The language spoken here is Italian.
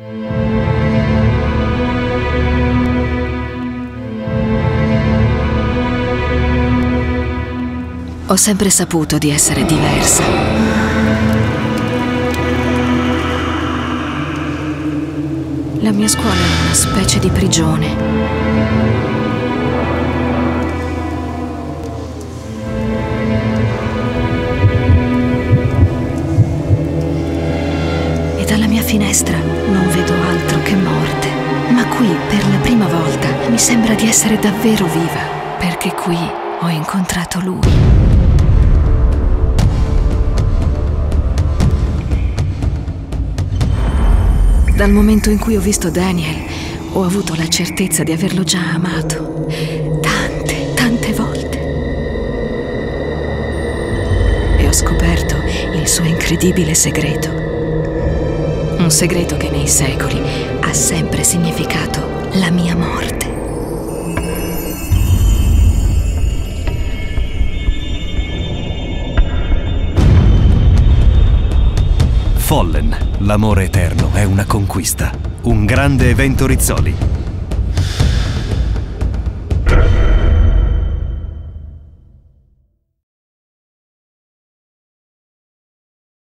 Ho sempre saputo di essere diversa. La mia scuola è una specie di prigione. Dalla mia finestra non vedo altro che morte. Ma qui, per la prima volta, mi sembra di essere davvero viva, perché qui ho incontrato lui. Dal momento in cui ho visto Daniel, ho avuto la certezza di averlo già amato. Tante, tante volte. E ho scoperto il suo incredibile segreto. Un segreto che nei secoli ha sempre significato la mia morte. Fallen, l'amore eterno è una conquista. Un grande evento Rizzoli.